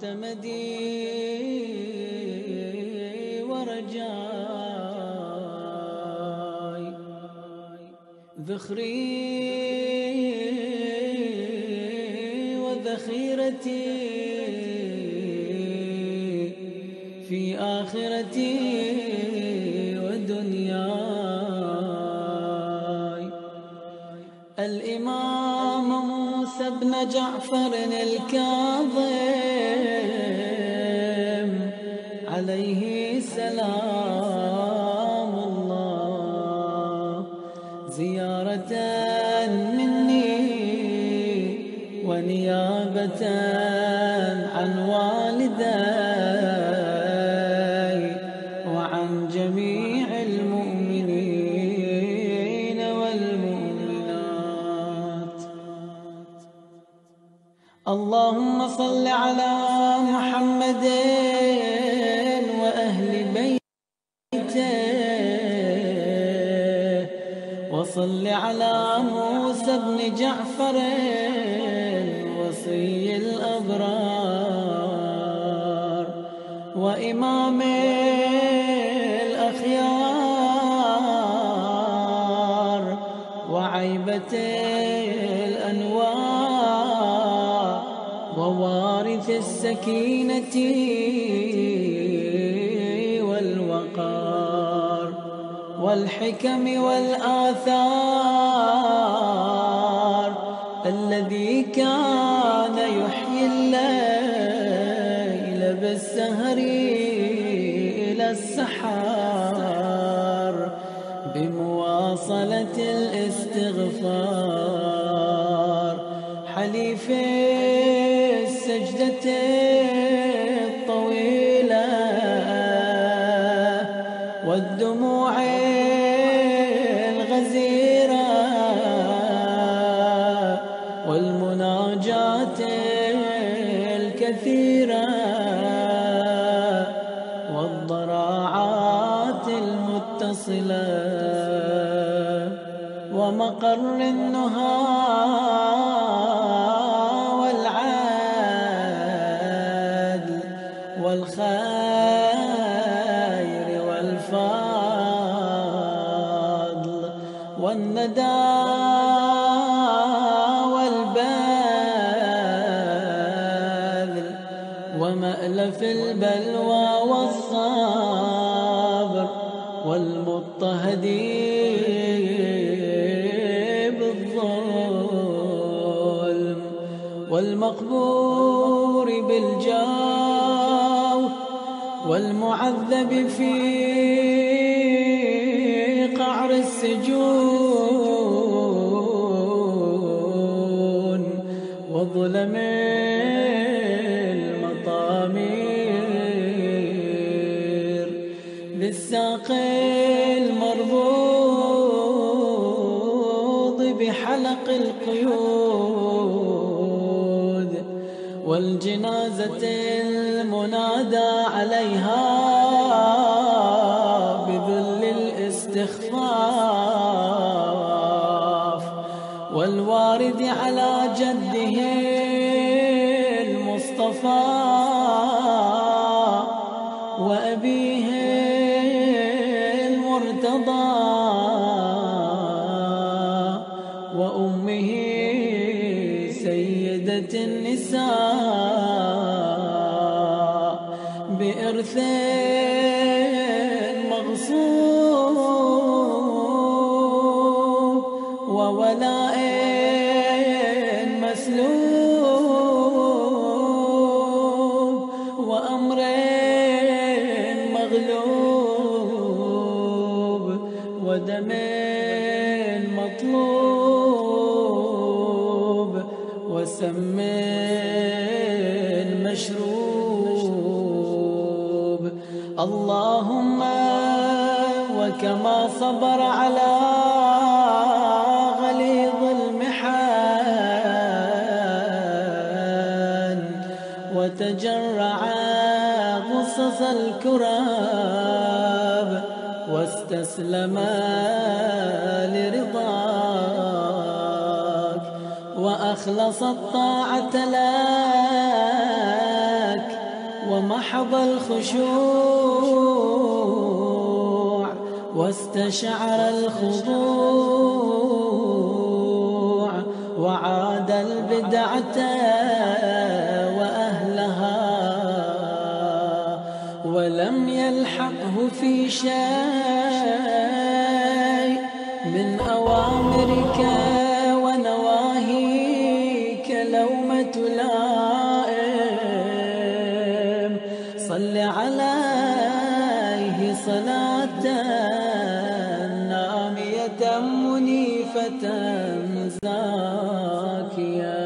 معتمدي ورجاي. ذخري وذخيرتي في آخرتي ودنياي. الإمام موسى بن جعفر الكاظم عليه سلام الله. زيارة مني ونيابة عن والدي وعن جميع المؤمنين والمؤمنات. اللهم صل على وصل على موسى بن جعفر وصي الأبرار وإمام الأخيار وعيبة الأنوار ووارث السكينة والحكم والآثار الذي كان يحيي الليل بالسهر إلى السحار بمواصلة الاستغفار. حليف السجدة الكثيرة والضراعات المتصلة ومقر النهى والعدل والخير والفضل والندى والمضطهد بالظلم والمقبور بالجو والمعذب في قعر السجون وظلم المطامير بالساق والجنازة المنادى عليها بذل الاستخفاف والوارد على جده المصطفى وأبيه المرتضى وأمه النساء بإرث مغصوب وولاء مسلوب وأمر مغلوب ودم مطلوب وسم مشروب. اللهم وكما صبر على غليظ المحن وتجرع غصص الكراب واستسلم وأخلص الطاعة لك لاحظ الخشوع واستشعر الخضوع وعاد البدعة وأهلها ولم يلحقه في شيء من أوامرك. لومة لائم. صل عليه صلاة نامية منيفة زاكية.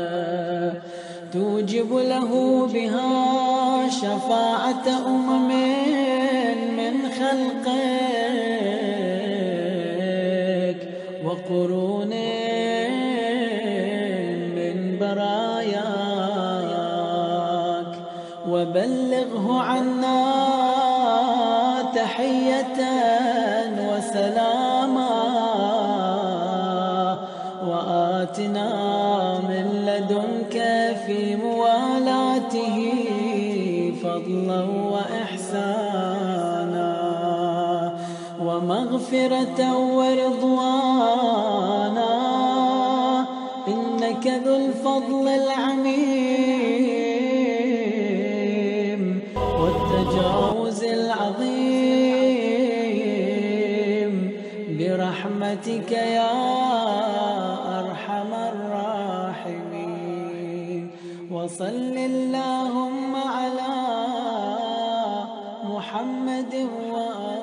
توجب له بها شفاعة أمم من خلقك وقرون وبلغه عنا تحية وسلاما وآتنا من لدنك في موالاته فضلا وإحسانا ومغفرة ورضوانا. إنك ذو الفضل العميم والتجاوز العظيم برحمتك يا أرحم الراحمين. وصل اللهم على محمد وآله